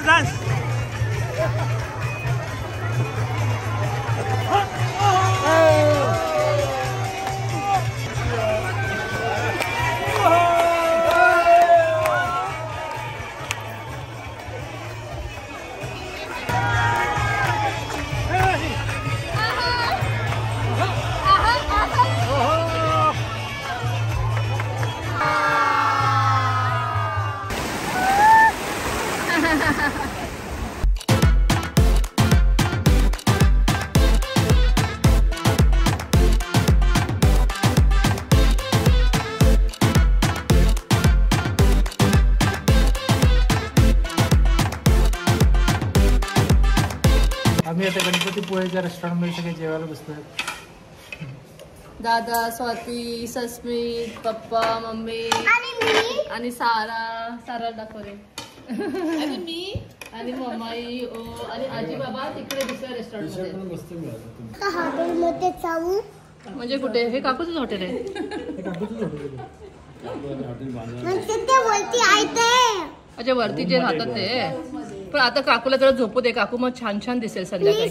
dance, dance. आता गणपतीपुळेच्या रेस्टॉरंटमध्ये सगळे जेवायला बसतोय दादा स्वाती सस्मित पप्पा मम्मी आणि सारा सारा दाखवले. आणि मी? आणि मम्माई ओ आणि आजी बाबा तिकडे दुसऱ्या रेस्टॉरंटमध्ये म्हणजे कुठे? हे काकूच हॉटेल आहे. म्हणजे अच्छा वरती जे राहतात ते. पण आता काकूला जरा झोपू दे. काकू मग छान छान दिसेल संध्याकाळी.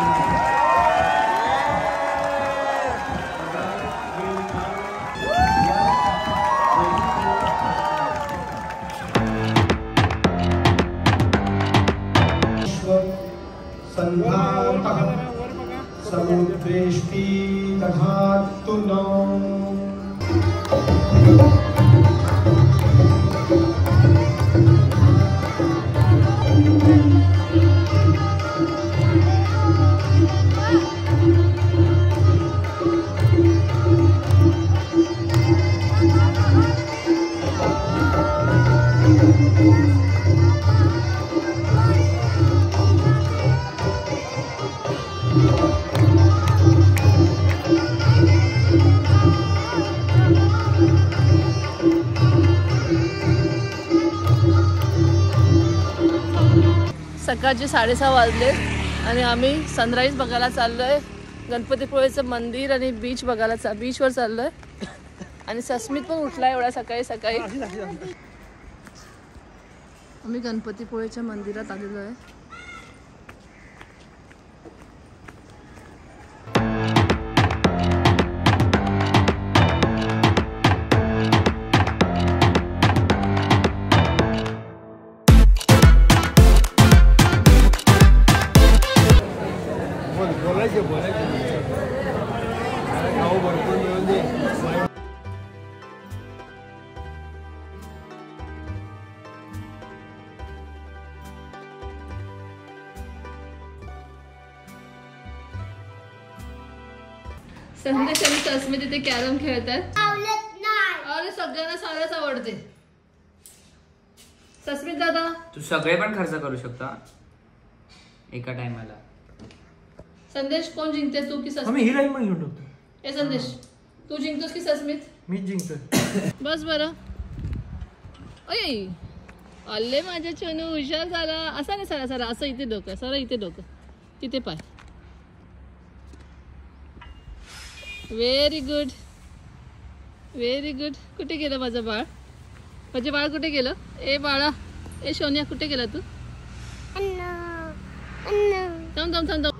दधातु नौ सकाळचे साडेसहा वाजले आणि आम्ही सनराईज बघायला चाललो आहे गणपतीपुळेचं मंदिर आणि बीच बघायला चा बीचवर चाललो आहे आणि सस्मित पण उठला एवढा सकाळी सकाळी. आम्ही गणपतीपुळेच्या मंदिरात आलेलो आहे. भाऊ भरपूर मिळून दे संदेश आणि सस्मित इथे कॅरम खेळतात अरे सगळ्यांना सारच आवडते. सस्मित दादा तू सगळे पण खर्च करू शकता. एका टायमाला संदेश कोण जिंकते तू की आम्ही सस्मित ही लाईन पण घेऊन टाकतो. ए संदेश तू जिंकतोस की सस्मित? मीच जिंकतोय. बस बरं. अय आले माझ्या चनू हुशार झाला. असा नाही सरा सरा. असं इथे डोकं सरा इथे डोकं. तिथे पाय. व्हेरी गुड व्हेरी गुड कुठे गेलं माझं बाळ? माझे बाळ कुठे गेलं? ए बाळा. ए सोनिया कुठे गेला तू? अन्न अन्न थांब थांब थांब थांब.